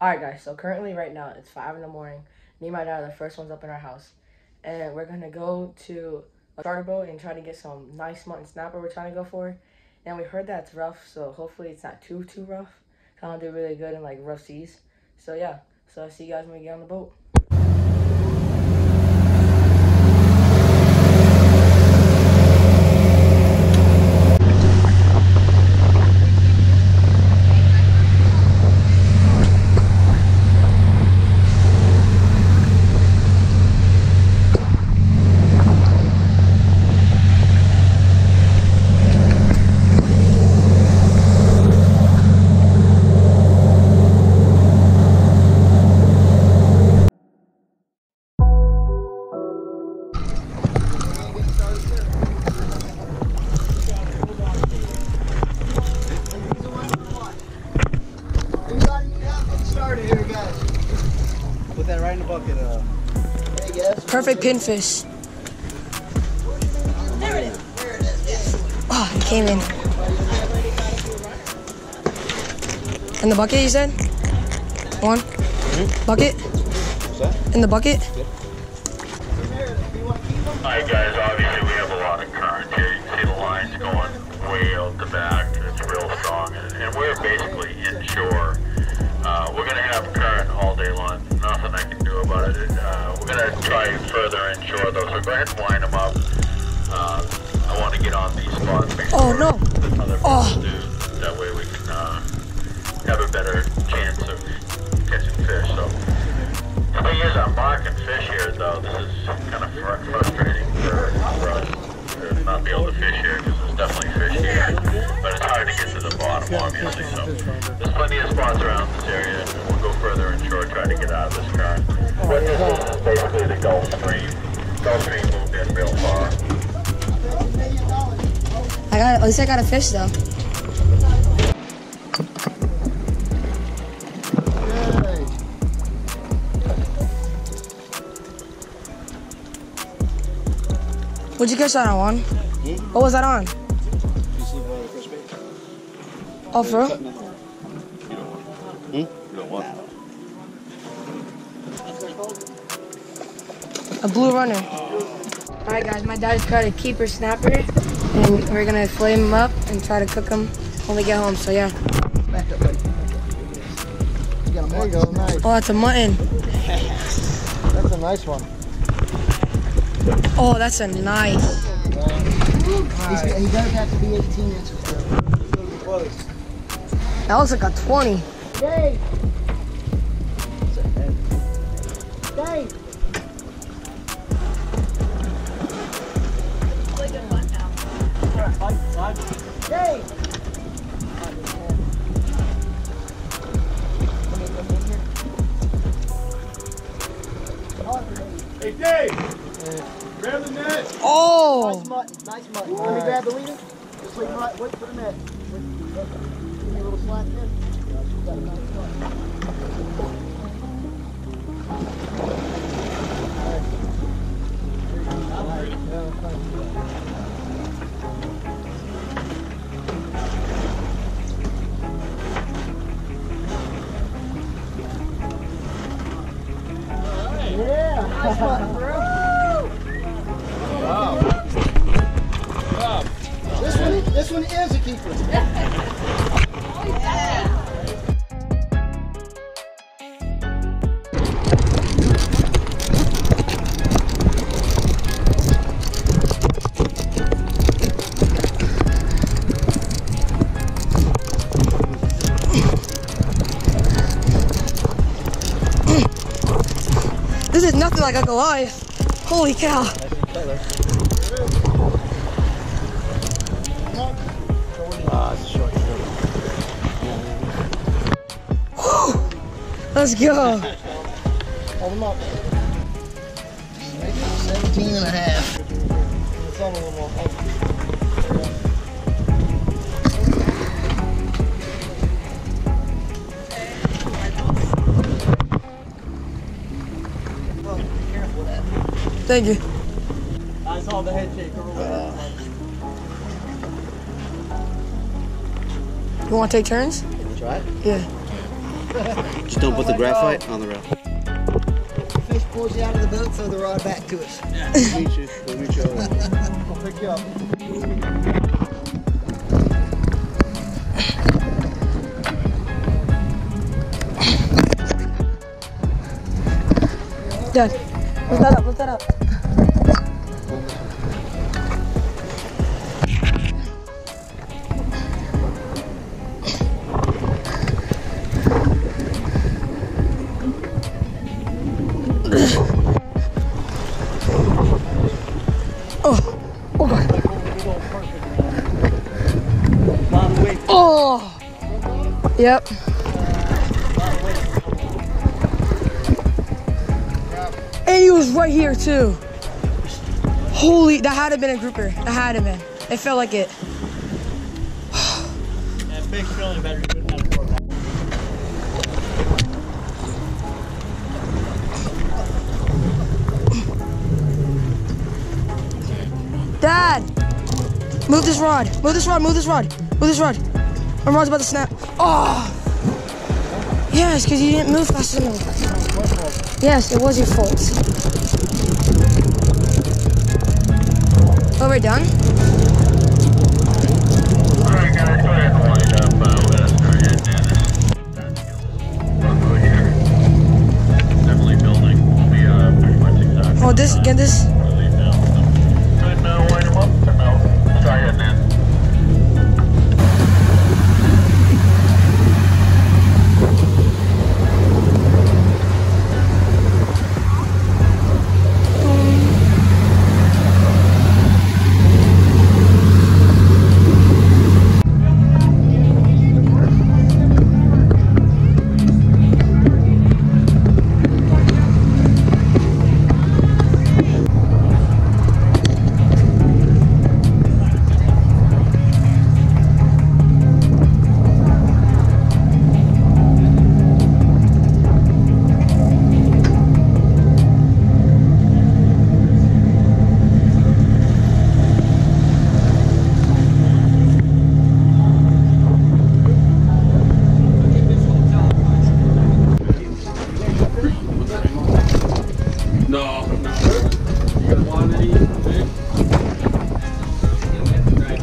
All right, guys. So currently, right now, it's five in the morning. Me and my dad are the first ones up in our house, and we're gonna go to a charter boat and try to get some nice mutton snapper. We're trying to go for, and we heard that it's rough, so hopefully it's not too too rough. Kind of do really good in like rough seas. So yeah. So I'll see you guys when we get on the boat. That right in the. Uh, Perfect pinfish. Oh, it came in. In the bucket, you said? One? Bucket? In the bucket? Hi guys, obviously we have a lot of current here. You can see the lines going way out the back. It's real strong, and, and we're basically inshore. Inshore go ahead and line them up. Uh, I want to get on these spots. Oh, no. Other Oh. do. That way we can uh, have a better chance of catching fish. So. The thing is, I'm marking fish here, though. This is kind of fr- frustrating for, for us to not be able to fish here because there's definitely fish here. But it's hard to get to the bottom, obviously. So there's plenty of spots around this area, and we'll go further inshore, try to get out of this current. What this is is basically the Gulf Stream. I got, at least I got a fish though. What'd you catch that on? Juan? What was that on? you see one of the fish bait? Oh, for real? Hmm? You don't want A blue runner. All right, guys, my dad's caught a keeper snapper, and we're gonna flame him up and try to cook him when we get home. So yeah. Back up, buddy. You there you go, nice. Oh, that's a mutton. That's a nice one. Oh, that's a nice. He's, he does have to be 18 inches though. That was like a 20. Dave! Dave! Dave! Hey Dave, grab the net. Oh, Nice mutton, nice mutton. Let me grab the leader. Just leave right, wait for the net. Wait, wait. Give me a little slack there. Got a nice mutton. Yeah, nice mutton, bro. This one, this one is a keeper. this is nothing like a Goliath. Holy cow. Let's go. Hold them up. 17 and a half. Thank you. I saw the head shake You want to take turns? Try it. Yeah. Just don't put the graphite on the rod. Fish pulls you out of the boat, throw the rod back to us. meet you. We'll meet you. I'll pick you up. Dad, lift that up, lift that up. Oh, oh God. Oh. Yep. He was right here too. Holy, that had to have been a grouper. That had to have been. It felt like it. That feeling better Dad! Move this rod. Move this rod. Move this rod. Move this rod. My rod's about to snap. Oh! Yes, because you didn't move fast enough. Yes, it was your fault. Oh, we're done? Alright this, go ahead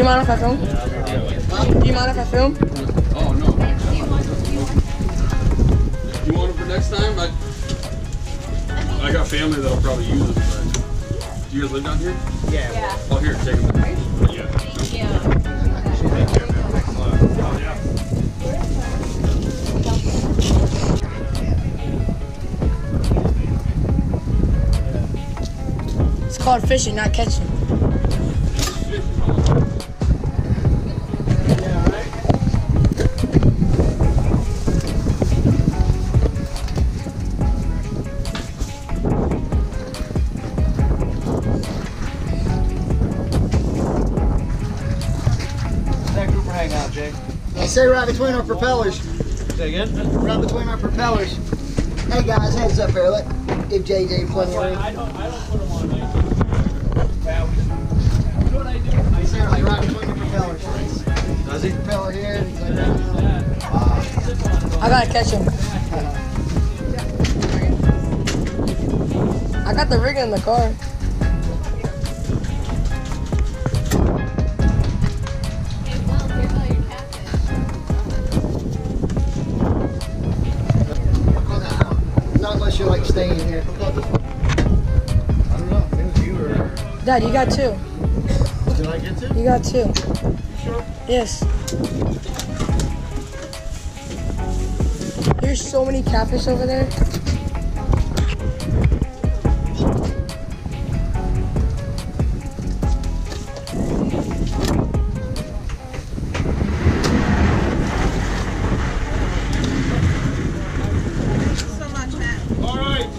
you mind if I film? Do you mind if I film? Oh, no. You want them for next time? I, I got family that'll probably use it, but. Do you guys live down here? Yeah. Oh, here, take them. Yeah. It's called fishing, not catching. Between our propellers. Say again? Right between our propellers. Hey guys, heads up here. Let give JJ plenty of room. I don't, I don't put them on like. They say like right between the propellers. Does he? Propeller here. and he's like right I gotta catch him. I got the rig in the car. Dad, you got two. Did I get to? You got two. Yes. There's so many catfish over there. so much, Matt. All right.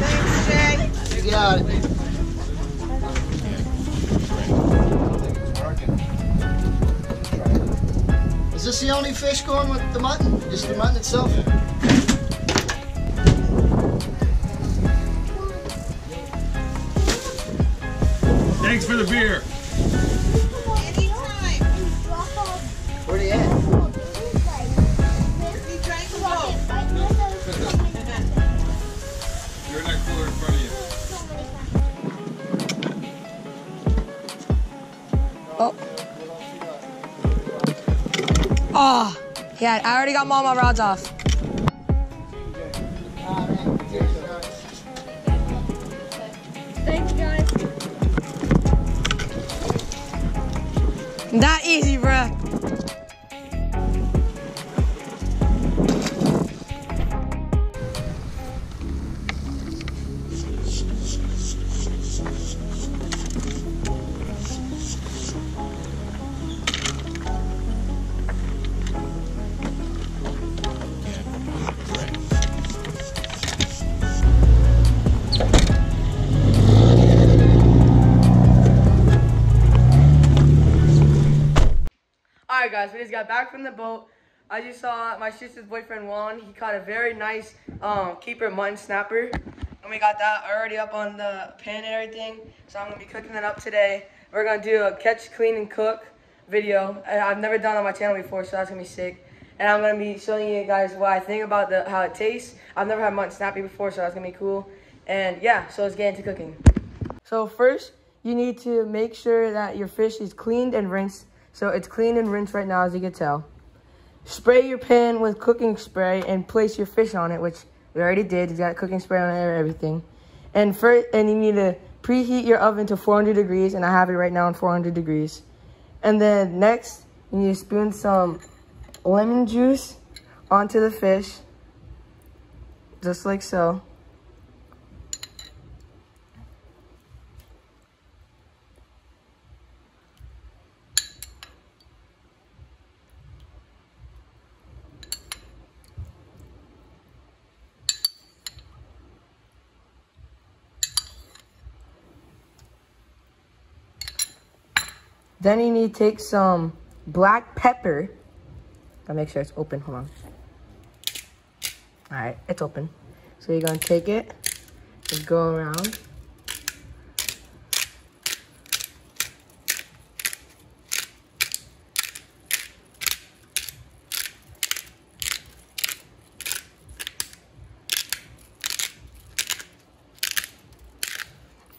Thanks, Jay. You got it. This the only fish going with the mutton? Just the mutton itself? Thanks for the beer. Yeah, I already got my rods off. Got back from the boat. I just saw my sister's boyfriend Juan. He caught a very nice um, keeper mutton snapper. And we got that already up on the pan and everything. So I'm gonna be cooking that up today. We're gonna do a catch, clean, and cook video. I've never done on my channel before, so that's gonna be sick. And I'm gonna be showing you guys what I think about the how it tastes. I've never had mutton snappy before, so that's gonna be cool. And yeah, so let's get into cooking. So first, you need to make sure that your fish is cleaned and rinsed. So it's clean and rinsed right now, as you can tell. Spray your pan with cooking spray and place your fish on it, which we already did. It's got cooking spray on it and everything. And first, and you need to preheat your oven to 400 degrees, and I have it right now on 400 degrees. And then next, you need to spoon some lemon juice onto the fish, just like so. Then you need to take some black pepper. Gotta make sure it's open. Hold on. All right, it's open. So you're gonna take it, just go around.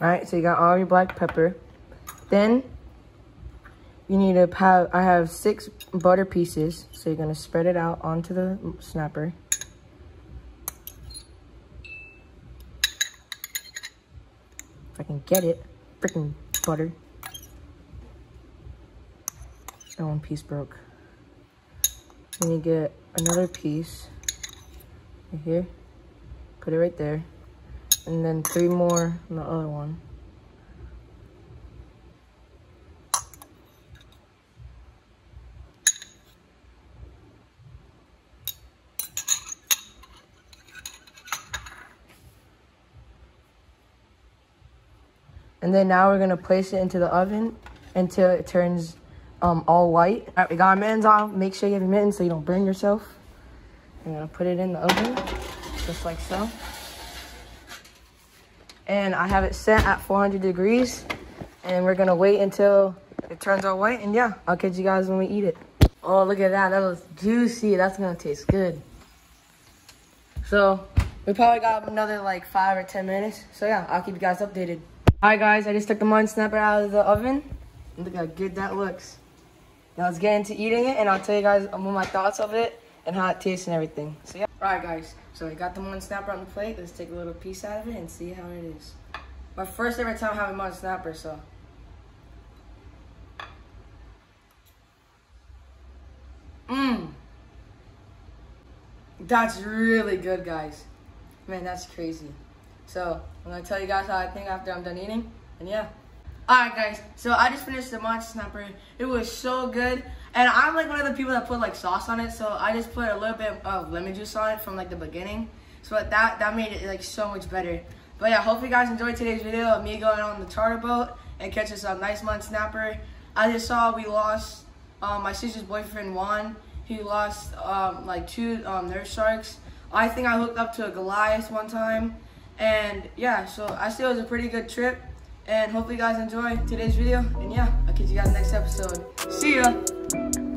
All right, so you got all your black pepper. Then you need to have, I have six butter pieces. So you're gonna spread it out onto the snapper. If I can get it, freaking butter. That one piece broke. Then you get another piece right here. Put it right there. And then three more on the other one. And then now we're gonna place it into the oven until it turns um, all white. All right, we got our mittens on. Make sure you have your mittens so you don't burn yourself. I'm gonna put it in the oven, just like so. And I have it set at 400 degrees. And we're gonna wait until it turns all white. And yeah, I'll catch you guys when we eat it. Oh, look at that, that was juicy. That's gonna taste good. So, we probably got another like five or 10 minutes. So yeah, I'll keep you guys updated. Alright guys, I just took the mutton snapper out of the oven. Look how good that looks. Now let's get into eating it and I'll tell you guys what my thoughts of it and how it tastes and everything. So yeah. Alright guys, so I got the mutton snapper on the plate. Let's take a little piece out of it and see how it is. My first ever time having mutton snapper, so. Mmm. That's really good, guys. Man, that's crazy. So, I'm gonna tell you guys how I think after I'm done eating, and yeah. Alright guys, so I just finished the Monster Snapper. It was so good. And I'm like one of the people that put like sauce on it, so I just put a little bit of lemon juice on it from like the beginning. So that, that made it like so much better. But yeah, hope you guys enjoyed today's video of me going on the charter boat and catching some nice Monster Snapper. I just saw we lost um, my sister's boyfriend Juan. He lost um, like two um, nurse sharks. I think I hooked up to a Goliath one time. And yeah, so I still it was a pretty good trip. And hopefully you guys enjoy today's video. And yeah, I'll catch you guys next episode. See ya!